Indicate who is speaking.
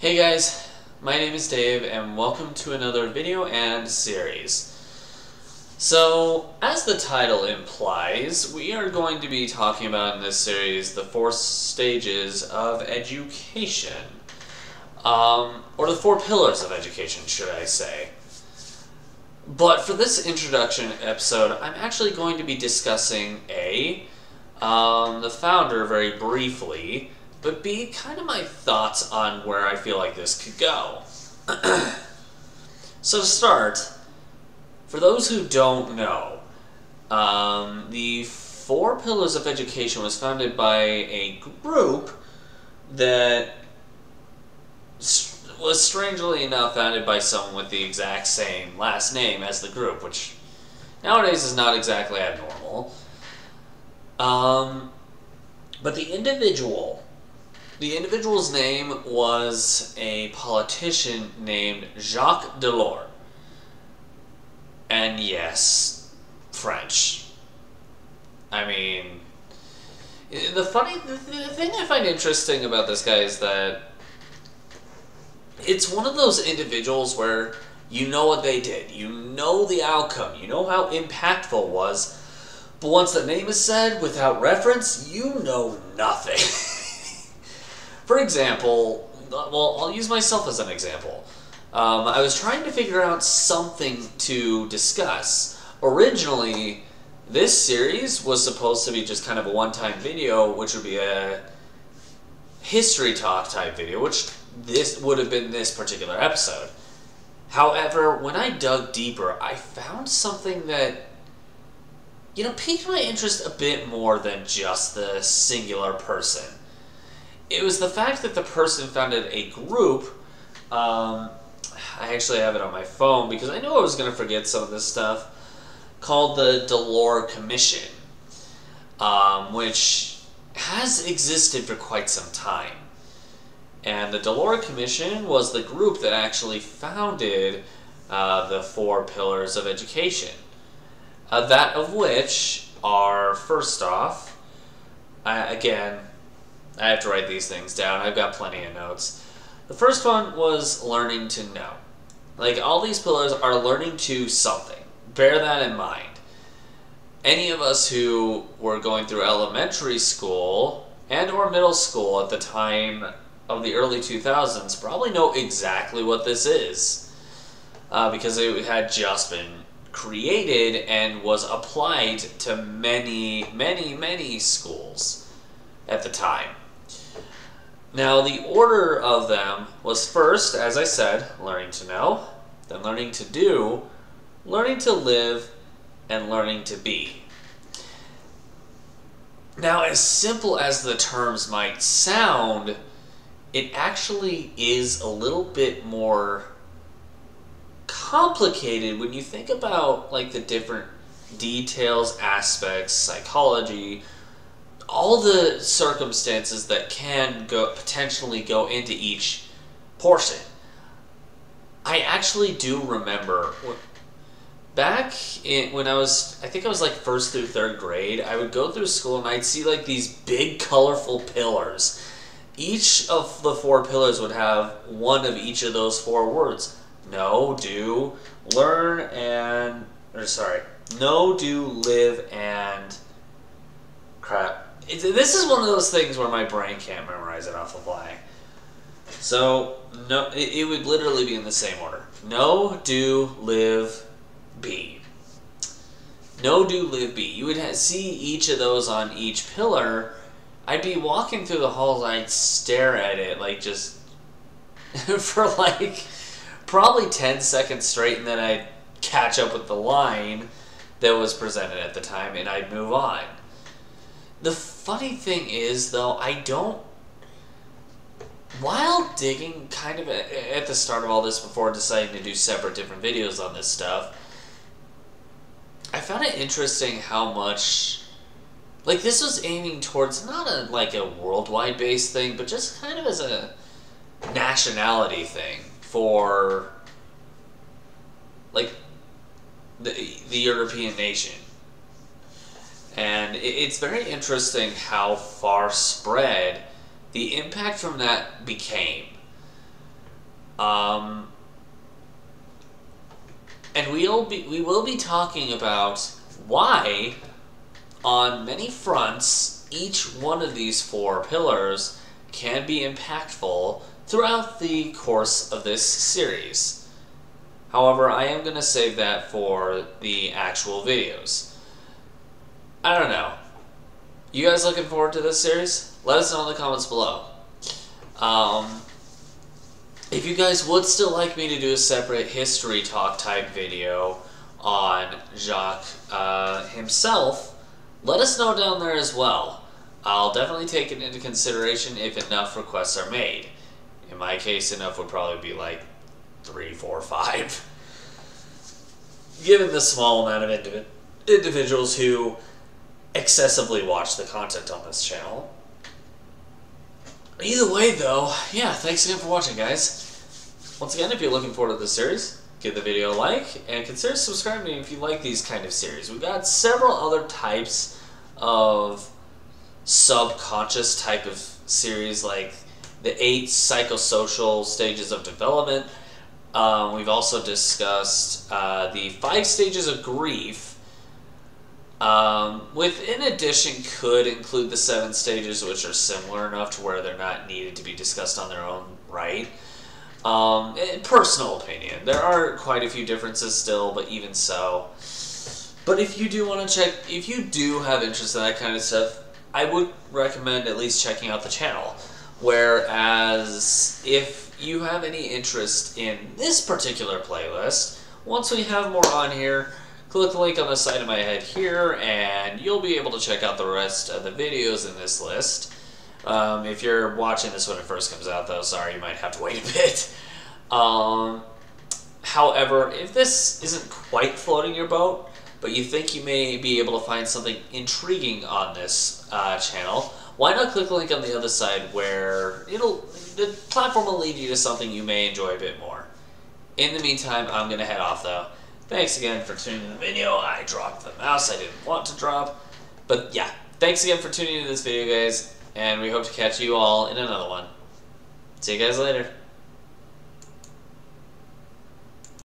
Speaker 1: Hey guys, my name is Dave and welcome to another video and series. So, as the title implies, we are going to be talking about in this series the four stages of education. Um, or the four pillars of education, should I say. But for this introduction episode, I'm actually going to be discussing A, um, the founder very briefly, but B, kind of my thoughts on where I feel like this could go. so to start, for those who don't know, um, the Four Pillars of Education was founded by a group that was strangely enough founded by someone with the exact same last name as the group, which nowadays is not exactly abnormal. Um, but the individual, the individual's name was a politician named Jacques Delors. And yes, French. I mean, the funny, the, the thing I find interesting about this guy is that it's one of those individuals where you know what they did, you know the outcome, you know how impactful it was, but once the name is said without reference, you know nothing. For example, well, I'll use myself as an example. Um, I was trying to figure out something to discuss. Originally, this series was supposed to be just kind of a one-time video, which would be a history talk type video, which this would have been this particular episode. However, when I dug deeper, I found something that you know, piqued my interest a bit more than just the singular person. It was the fact that the person founded a group. Um, I actually have it on my phone because I knew I was going to forget some of this stuff. Called the Delors Commission, um, which has existed for quite some time. And the Delors Commission was the group that actually founded uh, the four pillars of education. Uh, that of which are, first off, again, I have to write these things down. I've got plenty of notes. The first one was learning to know. Like, all these pillars are learning to something. Bear that in mind. Any of us who were going through elementary school and or middle school at the time of the early 2000s probably know exactly what this is. Uh, because it had just been created and was applied to many, many, many schools at the time. Now, the order of them was first, as I said, learning to know, then learning to do, learning to live, and learning to be. Now, as simple as the terms might sound, it actually is a little bit more complicated when you think about like the different details, aspects, psychology, all the circumstances that can go potentially go into each portion. I actually do remember back in, when I was, I think I was like first through third grade, I would go through school and I'd see like these big colorful pillars. Each of the four pillars would have one of each of those four words know, do, learn, and, or sorry, know, do, live, and crap. It, this is one of those things where my brain can't memorize it off the fly. So, no, it, it would literally be in the same order. No, do, live, be. No, do, live, be. You would see each of those on each pillar. I'd be walking through the halls, I'd stare at it, like, just for like probably 10 seconds straight, and then I'd catch up with the line that was presented at the time, and I'd move on. The funny thing is, though, I don't. While digging kind of at the start of all this before deciding to do separate different videos on this stuff, I found it interesting how much like this was aiming towards not a like a worldwide based thing, but just kind of as a nationality thing for like the the European nation. And it's very interesting how far spread the impact from that became. Um, and we'll be we will be talking about why, on many fronts, each one of these four pillars can be impactful throughout the course of this series. However, I am going to save that for the actual videos. I don't know. You guys looking forward to this series? Let us know in the comments below. Um, if you guys would still like me to do a separate history talk type video on Jacques uh, himself, let us know down there as well. I'll definitely take it into consideration if enough requests are made. In my case, enough would probably be like three, four, five. Given the small amount of indiv individuals who excessively watch the content on this channel. Either way, though, yeah, thanks again for watching, guys. Once again, if you're looking forward to this series, give the video a like, and consider subscribing if you like these kind of series. We've got several other types of subconscious type of series, like the eight psychosocial stages of development. Um, we've also discussed uh, the five stages of grief, um, with in addition could include the seven stages, which are similar enough to where they're not needed to be discussed on their own right. Um, personal opinion, there are quite a few differences still, but even so. But if you do want to check, if you do have interest in that kind of stuff, I would recommend at least checking out the channel. Whereas, if you have any interest in this particular playlist, once we have more on here, click the link on the side of my head here, and you'll be able to check out the rest of the videos in this list. Um, if you're watching this when it first comes out, though, sorry, you might have to wait a bit. Um, however, if this isn't quite floating your boat, but you think you may be able to find something intriguing on this uh, channel, why not click the link on the other side where it'll the platform will lead you to something you may enjoy a bit more. In the meantime, I'm going to head off, though. Thanks again for tuning in the video. I dropped the mouse I didn't want to drop. But yeah, thanks again for tuning in this video, guys and we hope to catch you all in another one. See you guys later.